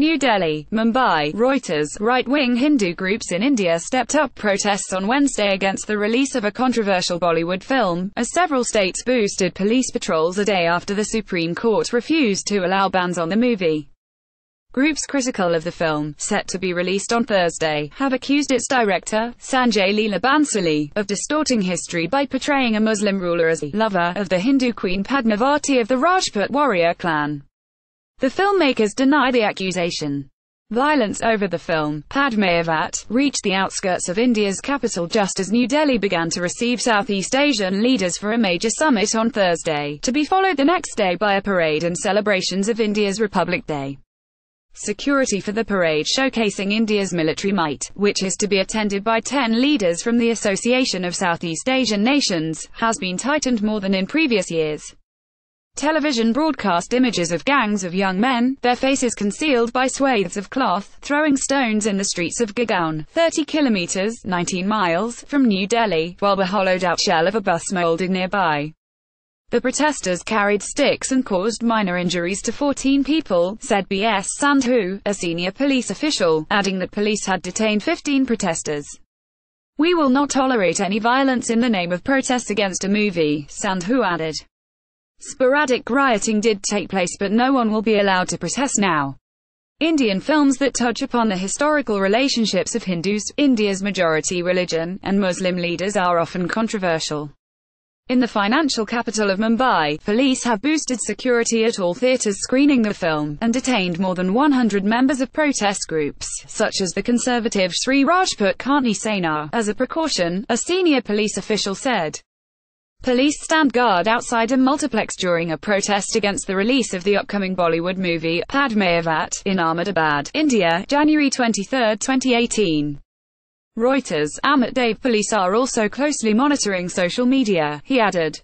New Delhi, Mumbai, Reuters, right-wing Hindu groups in India stepped up protests on Wednesday against the release of a controversial Bollywood film, as several states boosted police patrols a day after the Supreme Court refused to allow bans on the movie. Groups critical of the film, set to be released on Thursday, have accused its director, Sanjay Leela Bhansali, of distorting history by portraying a Muslim ruler as a lover of the Hindu queen Padmavati of the Rajput warrior clan. The filmmakers deny the accusation. Violence over the film, Padmavat, reached the outskirts of India's capital just as New Delhi began to receive Southeast Asian leaders for a major summit on Thursday, to be followed the next day by a parade and celebrations of India's Republic Day. Security for the parade showcasing India's military might, which is to be attended by 10 leaders from the Association of Southeast Asian Nations, has been tightened more than in previous years. Television broadcast images of gangs of young men, their faces concealed by swathes of cloth, throwing stones in the streets of Gurgaon, 30 kilometers 19 miles, from New Delhi, while the hollowed-out shell of a bus molded nearby. The protesters carried sticks and caused minor injuries to 14 people, said B.S. Sandhu, a senior police official, adding that police had detained 15 protesters. We will not tolerate any violence in the name of protests against a movie, Sandhu added. Sporadic rioting did take place but no one will be allowed to protest now. Indian films that touch upon the historical relationships of Hindus, India's majority religion, and Muslim leaders are often controversial. In the financial capital of Mumbai, police have boosted security at all theatres screening the film, and detained more than 100 members of protest groups, such as the conservative Sri Rajput Karni Sena, as a precaution, a senior police official said. Police stand guard outside a multiplex during a protest against the release of the upcoming Bollywood movie, Padmavat, in Ahmedabad, India, January 23, 2018. Reuters, Amit Dave police are also closely monitoring social media, he added.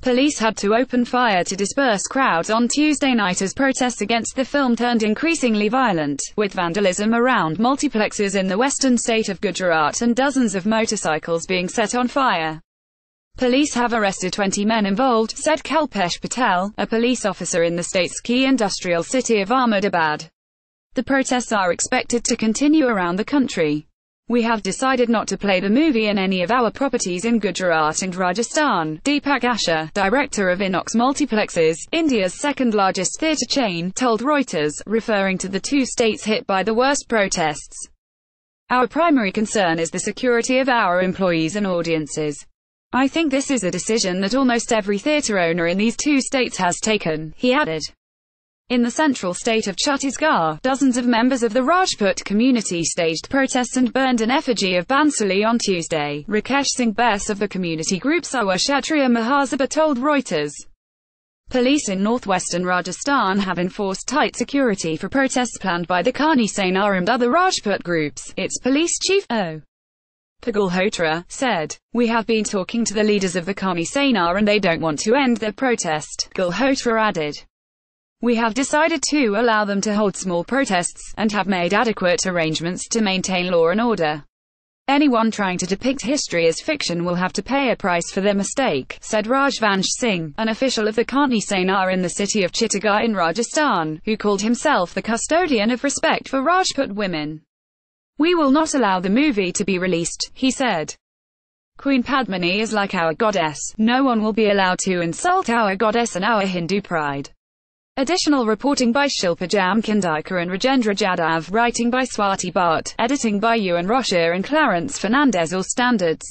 Police had to open fire to disperse crowds on Tuesday night as protests against the film turned increasingly violent, with vandalism around multiplexes in the western state of Gujarat and dozens of motorcycles being set on fire. Police have arrested 20 men involved, said Kalpesh Patel, a police officer in the state's key industrial city of Ahmedabad. The protests are expected to continue around the country. We have decided not to play the movie in any of our properties in Gujarat and Rajasthan. Deepak Asher, director of Inox Multiplexes, India's second largest theatre chain, told Reuters, referring to the two states hit by the worst protests. Our primary concern is the security of our employees and audiences. I think this is a decision that almost every theatre owner in these two states has taken, he added. In the central state of Chhattisgarh, dozens of members of the Rajput community staged protests and burned an effigy of Bhansali on Tuesday. Rakesh Singh Bais of the community group Sarva Kshatriya Mahasabha told Reuters. Police in northwestern Rajasthan have enforced tight security for protests planned by the Karni Sena and other Rajput groups, its police chief, O. P. said, We have been talking to the leaders of the Karni Sena and they don't want to end their protest. Galhotra added. We have decided to allow them to hold small protests, and have made adequate arrangements to maintain law and order. Anyone trying to depict history as fiction will have to pay a price for their mistake, said Rajvansh Singh, an official of the Karni Sena in the city of Chittorgarh in Rajasthan, who called himself the custodian of respect for Rajput women. We will not allow the movie to be released, he said. Queen Padmini is like our goddess. No one will be allowed to insult our goddess and our Hindu pride. Additional reporting by Shilpa Jamkhandikar and Rajendra Jadhav, writing by Swati Bhat, editing by Euan Rocha and Clarence Fernandez All standards.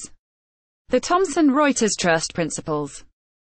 The Thomson Reuters Trust Principles